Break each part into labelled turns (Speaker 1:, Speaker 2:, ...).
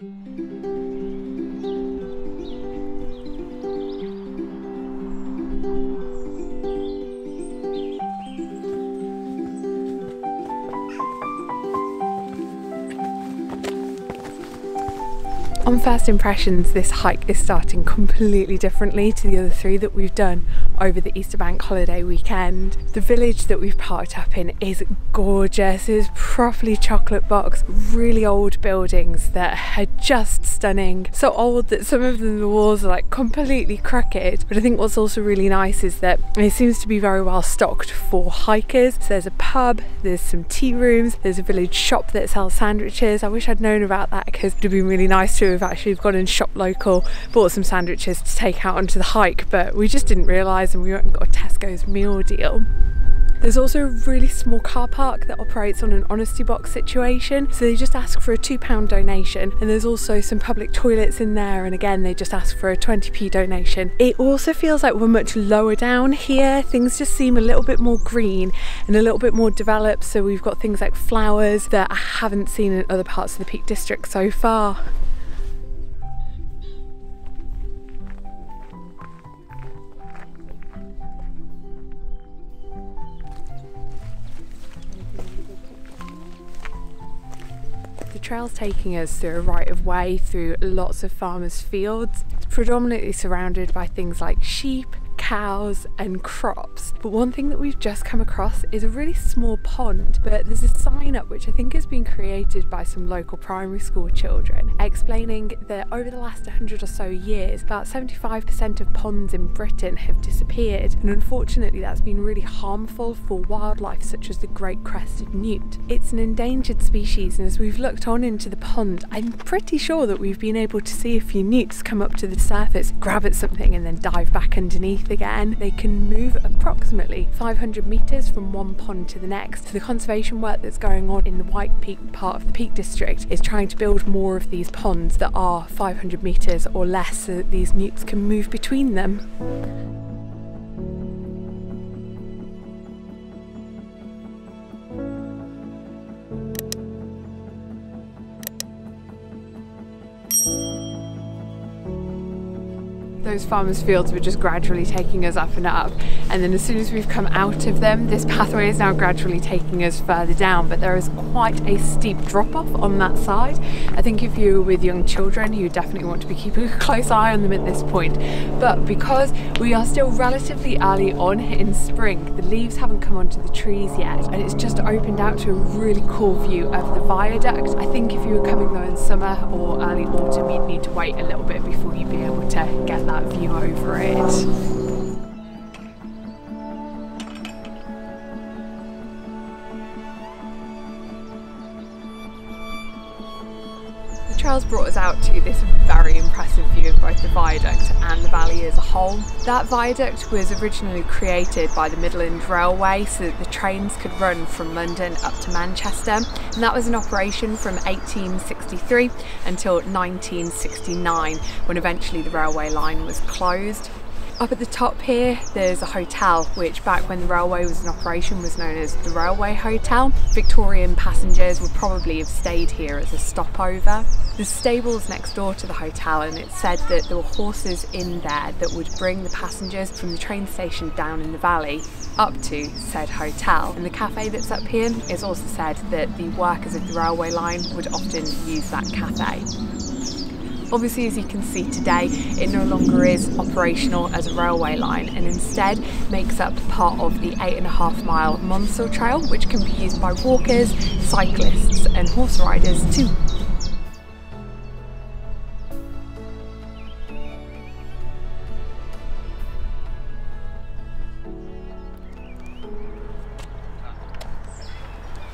Speaker 1: On first impressions, this hike is starting completely differently to the other three that we've done over the Easter Bank holiday weekend. The village that we've parked up in is gorgeous. It's properly chocolate box, really old buildings that are just stunning. So old that some of them, the walls are like completely crooked. But I think what's also really nice is that it seems to be very well stocked for hikers. So there's a pub, there's some tea rooms, there's a village shop that sells sandwiches. I wish I'd known about that because it would have been really nice to have actually gone and shop local, bought some sandwiches to take out onto the hike, but we just didn't realise and we went and got a Tesco's meal deal. There's also a really small car park that operates on an honesty box situation. So they just ask for a £2 donation. And there's also some public toilets in there. And again, they just ask for a 20p donation. It also feels like we're much lower down here. Things just seem a little bit more green and a little bit more developed. So we've got things like flowers that I haven't seen in other parts of the Peak District so far. Trail's taking us through a right of way through lots of farmers' fields, it's predominantly surrounded by things like sheep, cows and crops. But one thing that we've just come across is a really small pond, but there's a sign up which I think has been created by some local primary school children explaining that over the last 100 or so years, about 75% of ponds in Britain have disappeared. And unfortunately, that's been really harmful for wildlife such as the great crested newt. It's an endangered species, and as we've looked on into the pond, I'm pretty sure that we've been able to see a few newts come up to the surface, grab at something, and then dive back underneath again. They can move approximately 500 metres from one pond to the next. So the conservation work that's going on in the White Peak part of the Peak District is trying to build more of these ponds that are 500 metres or less so that these newts can move between them. Those farmers' fields were just gradually taking us up and up. And then as soon as we've come out of them, this pathway is now gradually taking us further down. But there is quite a steep drop off on that side. I think if you're with young children, you definitely want to be keeping a close eye on them at this point. But because we are still relatively early on in spring, the leaves haven't come onto the trees yet. And it's just opened out to a really cool view of the viaduct. I think if you were coming though in summer or early autumn, you'd need to wait a little bit before you'd be able to get that that view over it. Trails brought us out to this very impressive view of both the viaduct and the valley as a whole. That viaduct was originally created by the Midland Railway so that the trains could run from London up to Manchester and that was in operation from 1863 until 1969 when eventually the railway line was closed. Up at the top here, there's a hotel, which back when the railway was in operation was known as the Railway Hotel. Victorian passengers would probably have stayed here as a stopover. There's stables next door to the hotel and it said that there were horses in there that would bring the passengers from the train station down in the valley up to said hotel. And the cafe that's up here is also said that the workers of the railway line would often use that cafe. Obviously, as you can see today, it no longer is operational as a railway line and instead makes up part of the eight and a half mile Monsal Trail, which can be used by walkers, cyclists, and horse riders too.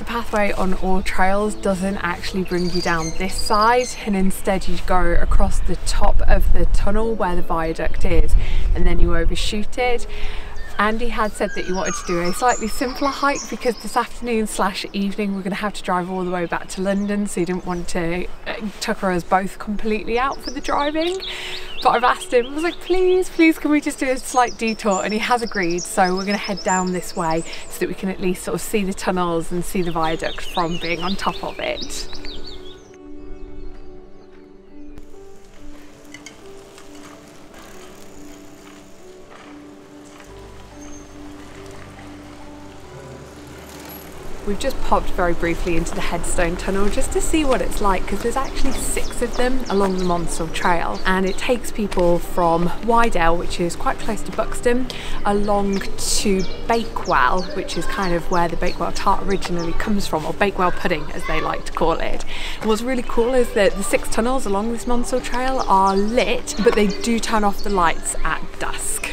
Speaker 1: The pathway on all trails doesn't actually bring you down this side and instead you go across the top of the tunnel where the viaduct is and then you overshoot it. Andy had said that he wanted to do a slightly simpler hike because this afternoon slash evening we're going to have to drive all the way back to London so he didn't want to uh, tucker us both completely out for the driving but I've asked him, I was like please please can we just do a slight detour and he has agreed so we're going to head down this way so that we can at least sort of see the tunnels and see the viaduct from being on top of it. We've just popped very briefly into the Headstone Tunnel just to see what it's like because there's actually six of them along the Monsal Trail and it takes people from Wye Dale, which is quite close to Buxton, along to Bakewell, which is kind of where the Bakewell tart originally comes from, or Bakewell pudding as they like to call it. What's really cool is that the six tunnels along this Monsal Trail are lit, but they do turn off the lights at dusk.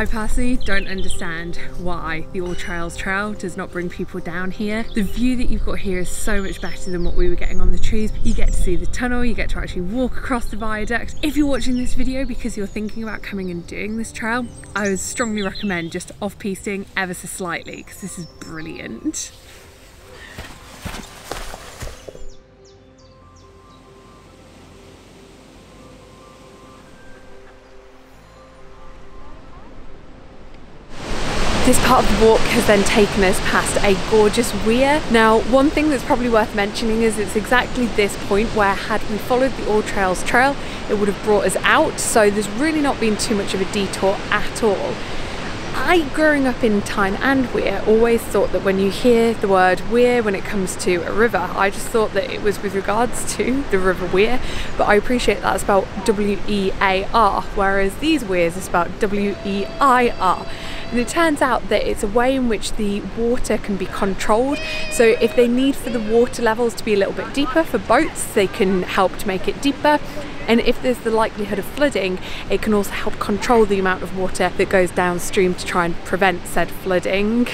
Speaker 2: I
Speaker 1: personally don't understand why the All Trails Trail does not bring people down here. The view that you've got here is so much better than what we were getting on the trees. You get to see the tunnel, you get to actually walk across the viaduct. If you're watching this video because you're thinking about coming and doing this trail, I would strongly recommend just off-pisting ever so slightly because this is brilliant. This part of the walk has then taken us past a gorgeous weir. Now, one thing that's probably worth mentioning is it's exactly this point where had we followed the All Trails Trail, it would have brought us out. So there's really not been too much of a detour at all. I, growing up in Tyne and Wear, always thought that when you hear the word Weir when it comes to a river, I just thought that it was with regards to the River Wear, but I appreciate that's spelled W-E-A-R, whereas these weirs are spelled W-E-I-R. And it turns out that it's a way in which the water can be controlled. So if they need for the water levels to be a little bit deeper for boats, they can help to make it deeper. And if there's the likelihood of flooding, it can also help control the amount of water that goes downstream to try and prevent said flooding.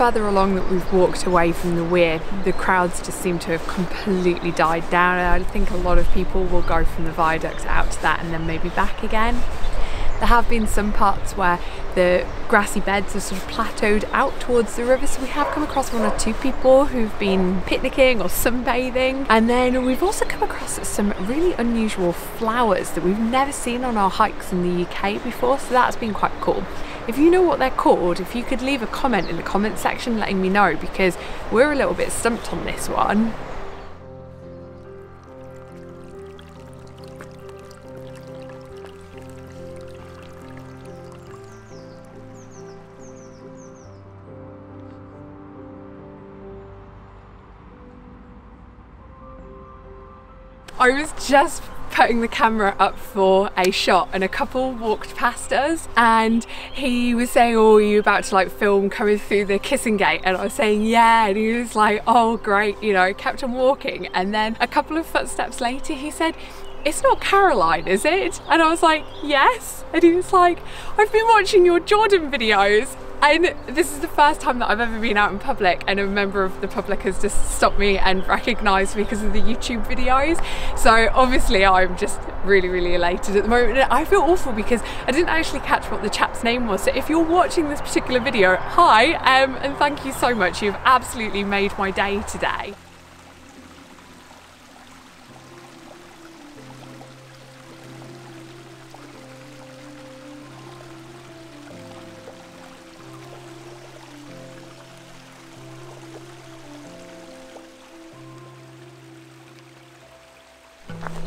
Speaker 1: Further along that we've walked away from the weir, the crowds just seem to have completely died down. I think a lot of people will go from the viaduct out to that and then maybe back again. There have been some parts where the grassy beds have sort of plateaued out towards the river, so we have come across one or two people who've been picnicking or sunbathing. And then we've also come across some really unusual flowers that we've never seen on our hikes in the UK before, so that's been quite cool. If you know what they're called, if you could leave a comment in the comment section letting me know because we're a little bit stumped on this one. I was just putting the camera up for a shot and a couple walked past us and he was saying oh are you about to like film coming through the kissing gate and I was saying yeah and he was like oh great you know kept on walking and then a couple of footsteps later he said it's not Caroline, is it? And I was like, yes. And he was like, I've been watching your Jordan videos and this is the first time that I've ever been out in public and a member of the public has just stopped me and recognised me because of the YouTube videos. So obviously I'm just really, really elated at the moment. And I feel awful because I didn't actually catch what the chap's name was. So if you're watching this particular video, hi, um, and thank you so much. You've absolutely made my day today.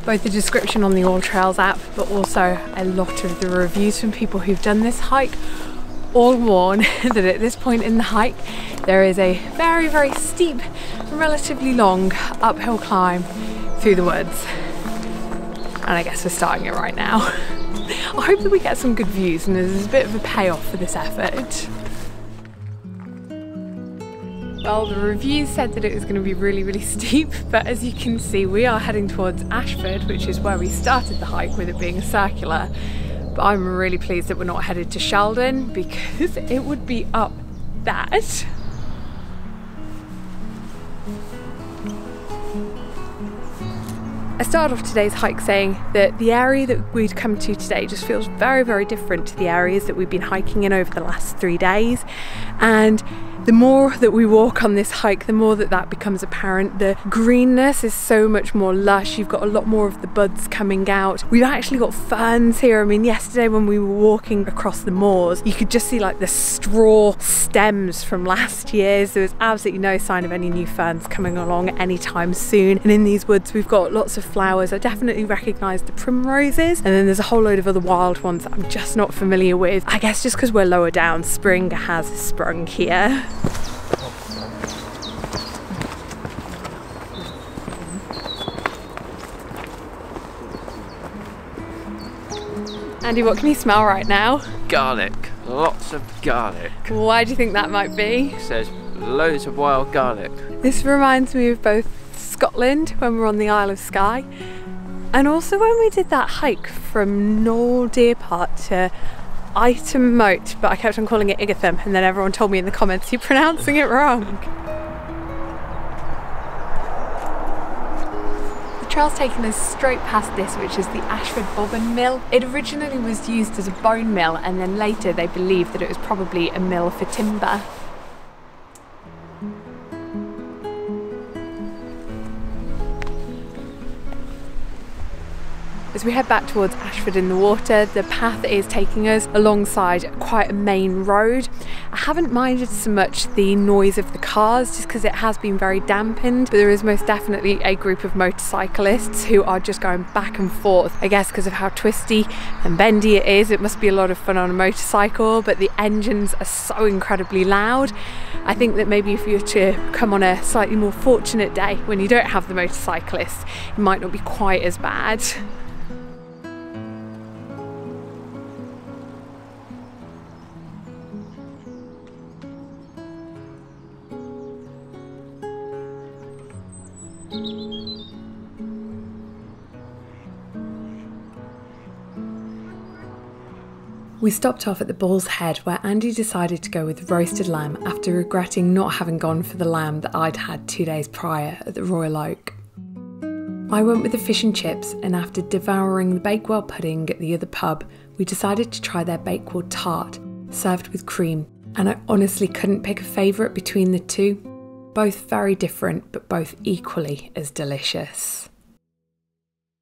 Speaker 1: Both the description on the All Trails app, but also a lot of the reviews from people who've done this hike all warn that at this point in the hike there is a very, very steep, relatively long uphill climb through the woods. And I guess we're starting it right now. I hope that we get some good views and there's a bit of a payoff for this effort. Well, the reviews said that it was going to be really, really steep, but as you can see, we are heading towards Ashford, which is where we started the hike with it being circular. But I'm really pleased that we're not headed to Sheldon because it would be up that. I started off today's hike saying that the area that we'd come to today just feels very, very different to the areas that we've been hiking in over the last three days. And The more that we walk on this hike, the more that that becomes apparent. The greenness is so much more lush. You've got a lot more of the buds coming out. We've actually got ferns here. I mean, yesterday when we were walking across the moors, you could just see like the straw stems from last year's. There was absolutely no sign of any new ferns coming along anytime soon. And in these woods, we've got lots of flowers. I definitely recognise the primroses. And then there's a whole load of other wild ones that I'm just not familiar with. I guess just because we're lower down, spring has sprung here. Andy, what can you smell right now?
Speaker 2: Garlic. Lots of garlic.
Speaker 1: Why do you think that might be?
Speaker 2: It says loads of wild garlic.
Speaker 1: This reminds me of both Scotland when we were on the Isle of Skye and also when we did that hike from Knole Deer Park to Ightham Mote, but I kept on calling it Igatham and then everyone told me in the comments you're pronouncing it wrong. The trail's taken us straight past this, which is the Ashford Bobbin Mill. It originally was used as a bone mill, and then later they believed that it was probably a mill for timber. As we head back towards Ashford in the Water, the path is taking us alongside quite a main road. I haven't minded so much the noise of the cars just because it has been very dampened, but there is most definitely a group of motorcyclists who are just going back and forth. I guess because of how twisty and bendy it is, it must be a lot of fun on a motorcycle, but the engines are so incredibly loud. I think that maybe if you were to come on a slightly more fortunate day when you don't have the motorcyclists, it might not be quite as bad. We stopped off at the Bull's Head where Andy decided to go with roasted lamb after regretting not having gone for the lamb that I'd had two days prior at the Royal Oak. I went with the fish and chips, and after devouring the Bakewell pudding at the other pub, we decided to try their Bakewell tart, served with cream, and I honestly couldn't pick a favourite between the two. Both very different, but both equally as delicious.